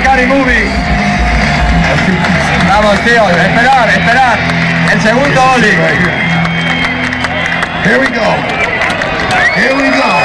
Scary Movie. Vamos, tío, esperar, esperar. El segundo Oli. Here we go. Here we go.